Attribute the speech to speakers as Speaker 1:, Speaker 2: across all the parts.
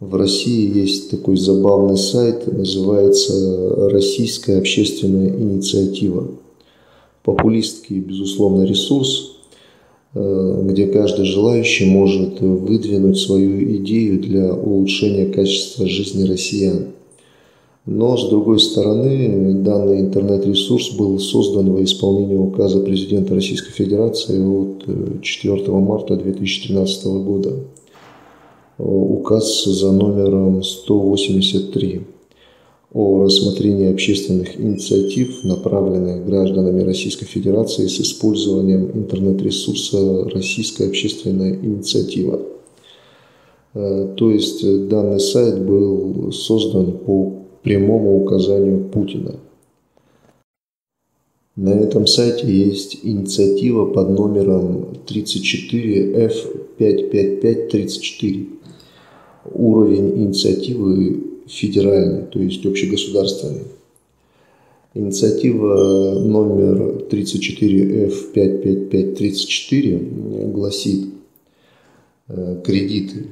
Speaker 1: В России есть такой забавный сайт, называется «Российская общественная инициатива». Популистский, безусловно, ресурс, э, где каждый желающий может выдвинуть свою идею для улучшения качества жизни россиян. Но, с другой стороны, данный интернет-ресурс был создан во исполнение указа президента Российской Федерации от 4 э, марта 2013 года указ за номером 183 о рассмотрении общественных инициатив, направленных гражданами Российской Федерации с использованием интернет-ресурса «Российская общественная инициатива». Э, то есть данный сайт был создан по прямому указанию Путина. На этом сайте есть инициатива под номером 34F55534 уровень инициативы федеральный, то есть общегосударственный. Инициатива номер 34F55534 гласит э, кредиты.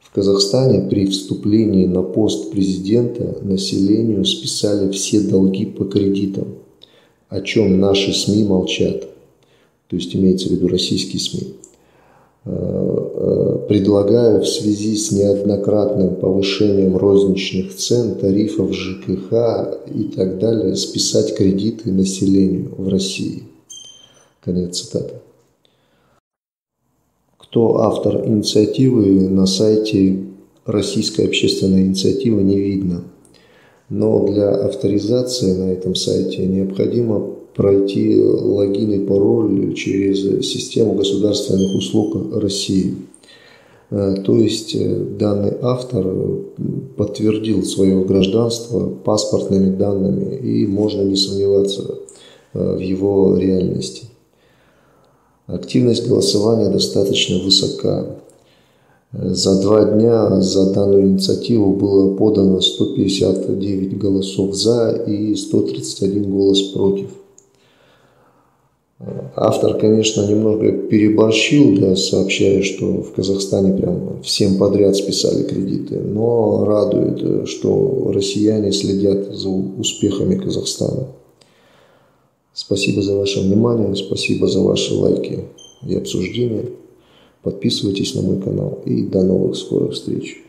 Speaker 1: В Казахстане при вступлении на пост президента населению списали все долги по кредитам, о чем наши СМИ молчат. То есть имеется в виду российские СМИ. Э, э, предлагаю в связи с неоднократным повышением розничных цен, тарифов ЖКХ и так далее списать кредиты населению в России. Конец цитаты. Кто автор инициативы на сайте Российской общественной инициативы не видно. Но для авторизации на этом сайте необходимо пройти логин и пароль через систему государственных услуг России. Э, то есть э, данный автор подтвердил свое гражданство паспортными данными и можно не сомневаться э, в его реальности. Активность голосования достаточно высока. За два дня за данную инициативу было подано 159 голосов за и 131 голос против. Автор, конечно, немного переборщил, да, сообщая, что в Казахстане прям всем подряд списали кредиты, но радует, что россияне следят за успехами Казахстана. Спасибо за ваше внимание, спасибо за ваши лайки и обсуждения. Подписывайтесь на мой канал и до новых скорых встреч.